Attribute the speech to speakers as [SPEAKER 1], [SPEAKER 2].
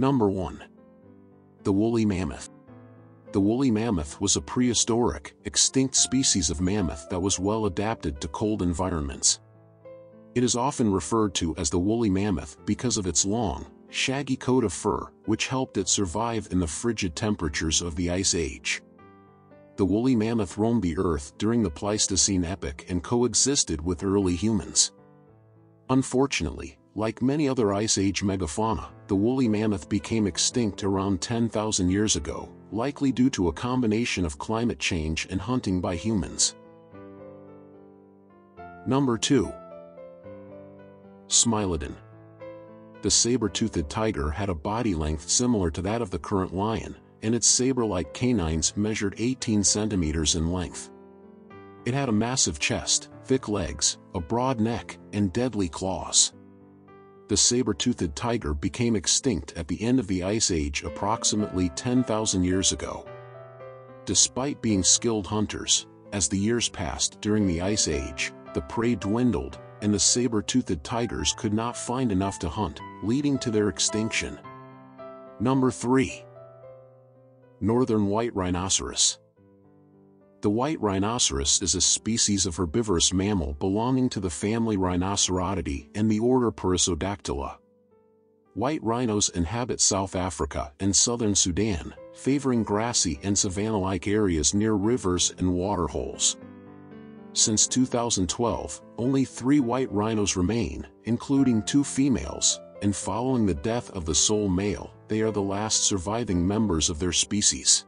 [SPEAKER 1] Number 1. The Woolly Mammoth. The woolly mammoth was a prehistoric, extinct species of mammoth that was well adapted to cold environments. It is often referred to as the woolly mammoth because of its long, shaggy coat of fur, which helped it survive in the frigid temperatures of the Ice Age. The woolly mammoth roamed the Earth during the Pleistocene epoch and coexisted with early humans. Unfortunately, like many other Ice Age megafauna, the woolly mammoth became extinct around 10,000 years ago, likely due to a combination of climate change and hunting by humans. Number 2. Smilodon. The saber-toothed tiger had a body length similar to that of the current lion, and its saber-like canines measured 18 centimeters in length. It had a massive chest, thick legs, a broad neck, and deadly claws. The saber-toothed tiger became extinct at the end of the Ice Age approximately 10,000 years ago. Despite being skilled hunters, as the years passed during the Ice Age, the prey dwindled, and the saber-toothed tigers could not find enough to hunt, leading to their extinction. Number 3. Northern White Rhinoceros The white rhinoceros is a species of herbivorous mammal belonging to the family Rhinocerotidae and the order Perissodactyla. White rhinos inhabit South Africa and southern Sudan, favoring grassy and savanna-like areas near rivers and waterholes. Since 2012, only three white rhinos remain, including two females, and following the death of the sole male, they are the last surviving members of their species.